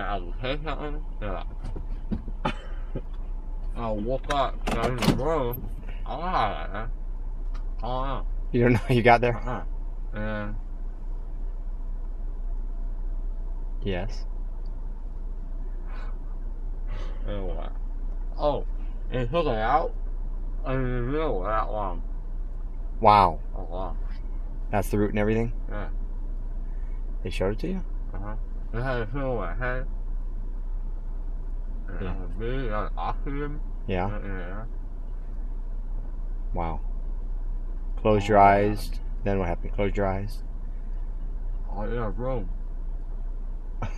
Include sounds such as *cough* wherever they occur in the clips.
I would say something, and I, I woke up, and I was in the room, I don't know how. I don't. You don't know you got there? Uh-uh. And Yes. anyway. Oh, it took it out, in the middle of that one. Wow. Oh, wow. That's the root and everything? Yeah. They showed it to you? Uh-huh. It had a fill in head. And Yeah. it was big, uh, oxygen. Yeah. in the air. Wow. Close your eyes. Then what happened? Close your eyes. Oh, a room. I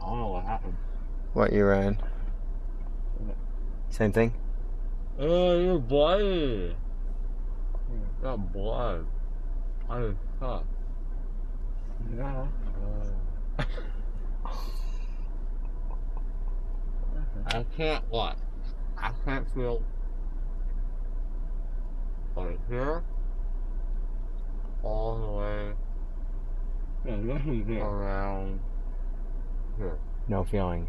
don't know what happened. What you ran? Same thing? Oh, you're bloody. Got blood. I cut. Yeah. I can't what? I can't feel right here all the way Yeah, nothing there. around here. No feeling.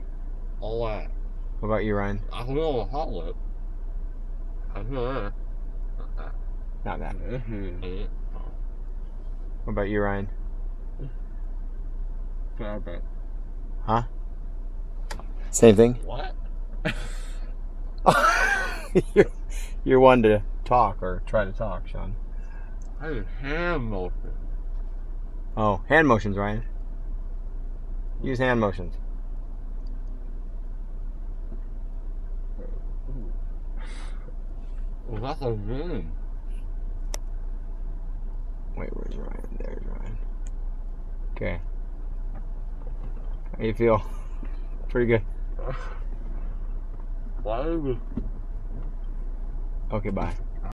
All that. What about you, Ryan? I feel a hot lip. I feel that. Not that. Not that. Mm-hmm. What about you, Ryan? It. Same thing? What? you're, *laughs* you're one to talk or try to talk, Sean. I have hand motion. Oh, hand motions, Ryan. Use hand motions. Well, that's a game. Wait, where's Ryan? There's Ryan. Okay. How you feel? Pretty good. Why Okay, bye.